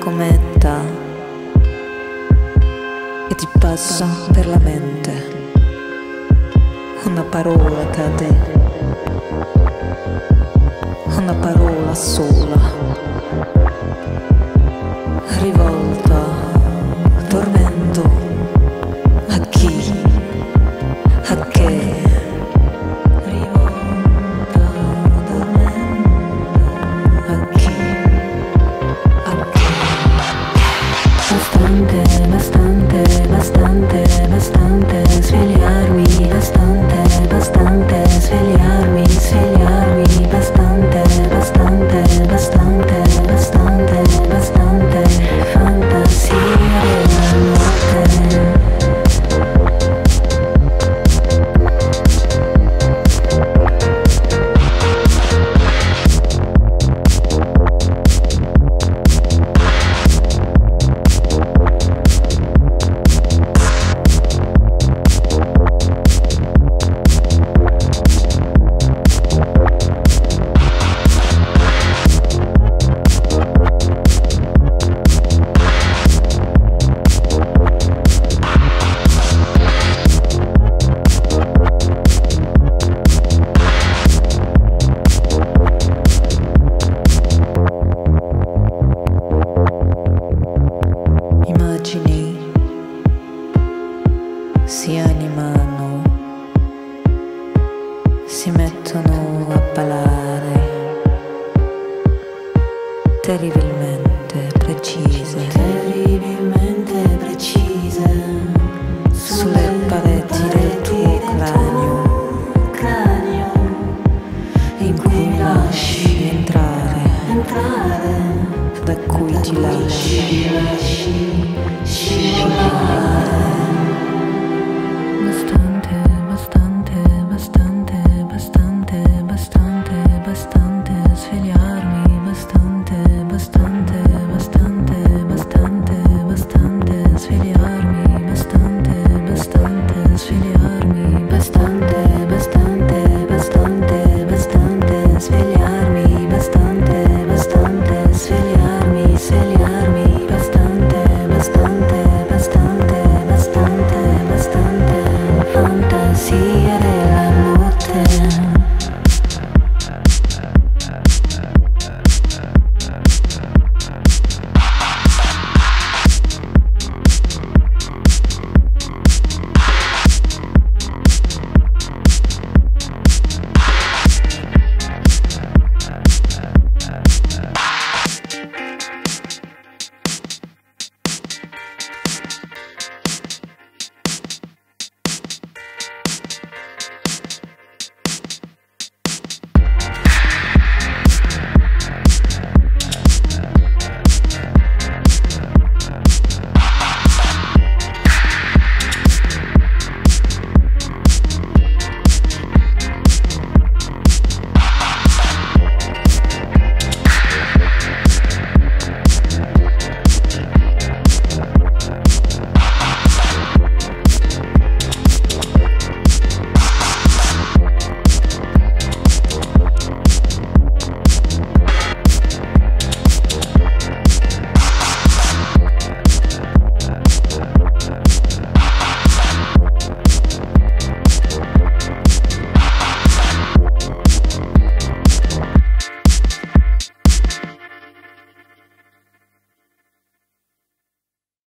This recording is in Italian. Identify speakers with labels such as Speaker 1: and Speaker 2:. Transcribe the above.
Speaker 1: come cometa e ti passa per la mente una parola cade, una parola sola, rivolta. si animano, si mettono a ballare, terribilmente precise, terribilmente precise, sulle pareti del tuo cranio, in cui lasci entrare, da cui ti lasci scivolare.